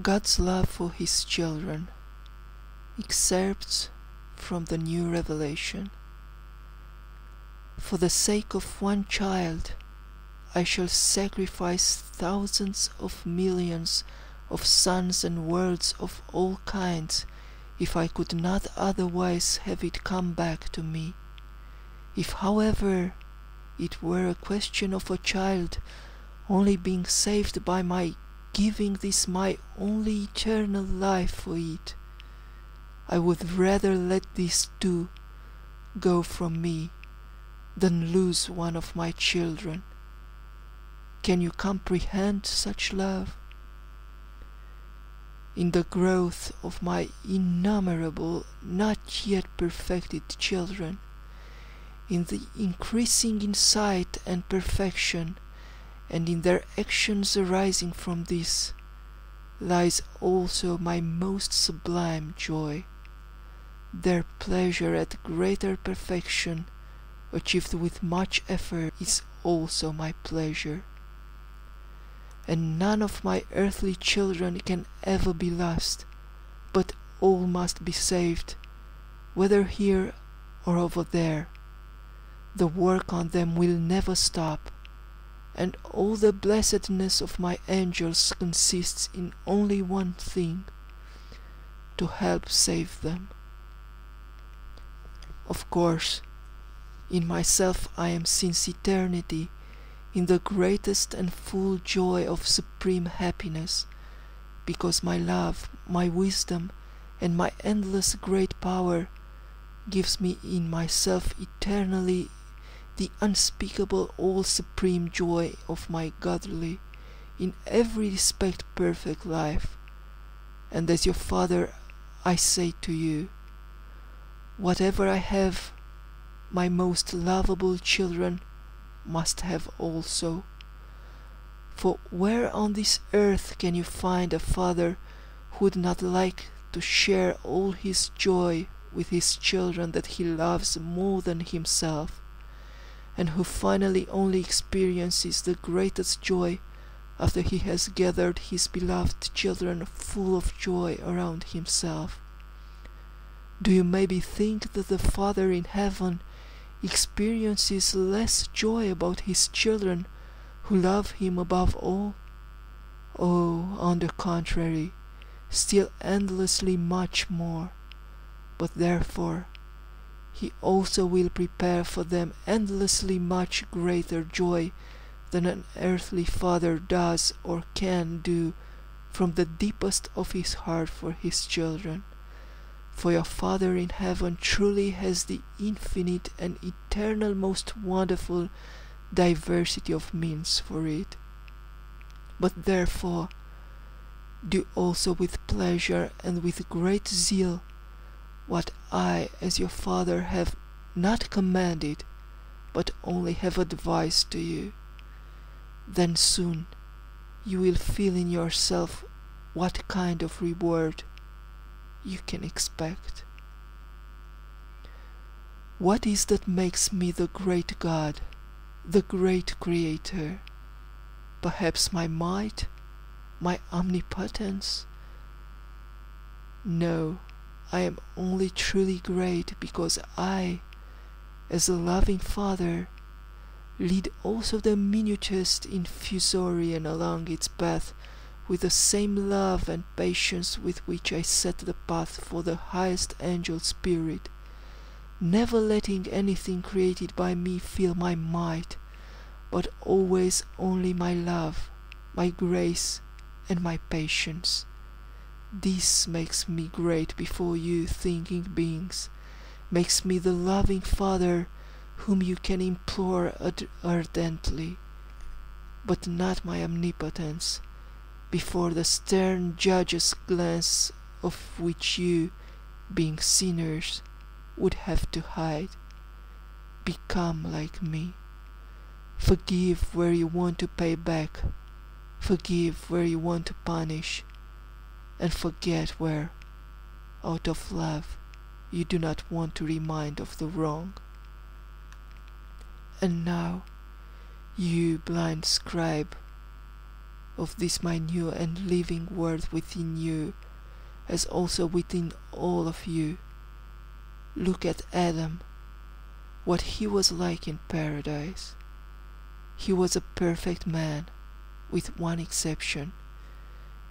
God's love for His children. Excerpts from the New Revelation. For the sake of one child, I shall sacrifice thousands of millions of suns and worlds of all kinds if I could not otherwise have it come back to me. If, however, it were a question of a child only being saved by my giving this my only eternal life for it, I would rather let these two go from me than lose one of my children. Can you comprehend such love? In the growth of my innumerable, not yet perfected children, in the increasing insight and perfection, and in their actions arising from this, lies also my most sublime joy. Their pleasure at greater perfection, achieved with much effort, is also my pleasure. And none of my earthly children can ever be lost, but all must be saved, whether here or over there. The work on them will never stop, and all the blessedness of my angels consists in only one thing to help save them. Of course, in myself I am since eternity in the greatest and full joy of supreme happiness, because my love, my wisdom, and my endless great power gives me in myself eternally the unspeakable all supreme joy of my godly, in every respect perfect life. And as your father, I say to you, whatever I have, my most lovable children must have also. For where on this earth can you find a father who would not like to share all his joy with his children that he loves more than himself, and who finally only experiences the greatest joy after he has gathered his beloved children full of joy around himself? Do you maybe think that the Father in heaven experiences less joy about his children who love him above all? Oh, on the contrary, still endlessly much more. But therefore, he also will prepare for them endlessly much greater joy than an earthly father does or can do from the deepest of his heart for his children for your Father in heaven truly has the infinite and eternal most wonderful diversity of means for it. But therefore, do also with pleasure and with great zeal what I, as your Father, have not commanded, but only have advised to you. Then soon you will feel in yourself what kind of reward you can expect. What is that makes me the great God, the great Creator? Perhaps my might, my omnipotence? No, I am only truly great because I, as a loving Father, lead also the minutest infusorian along its path with the same love and patience with which I set the path for the highest angel spirit, never letting anything created by me feel my might, but always only my love, my grace, and my patience. This makes me great before you thinking beings, makes me the loving Father whom you can implore ardently, but not my omnipotence before the stern judge's glance of which you, being sinners, would have to hide. Become like me. Forgive where you want to pay back. Forgive where you want to punish. And forget where, out of love, you do not want to remind of the wrong. And now, you blind scribe, of this my new and living word within you, as also within all of you. Look at Adam, what he was like in paradise. He was a perfect man, with one exception,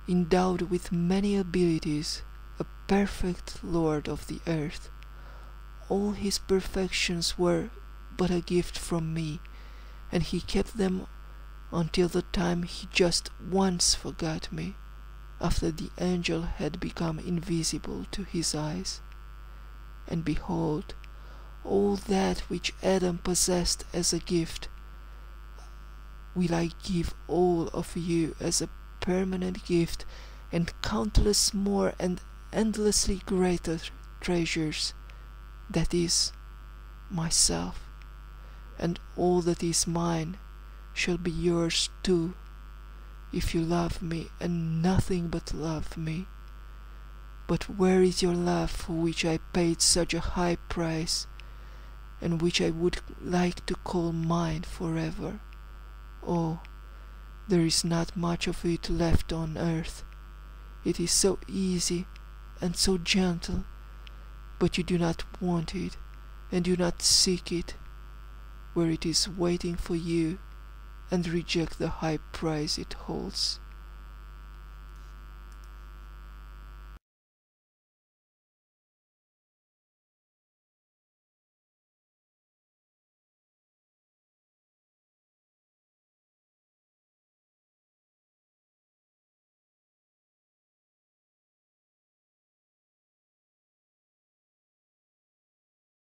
endowed with many abilities, a perfect lord of the earth. All his perfections were but a gift from me, and he kept them until the time he just once forgot me, after the angel had become invisible to his eyes. And behold, all that which Adam possessed as a gift will I give all of you as a permanent gift and countless more and endlessly greater treasures, that is, myself, and all that is mine shall be yours too, if you love me and nothing but love me. But where is your love for which I paid such a high price, and which I would like to call mine forever? Oh, there is not much of it left on earth. It is so easy and so gentle, but you do not want it and do not seek it, where it is waiting for you and reject the high price it holds.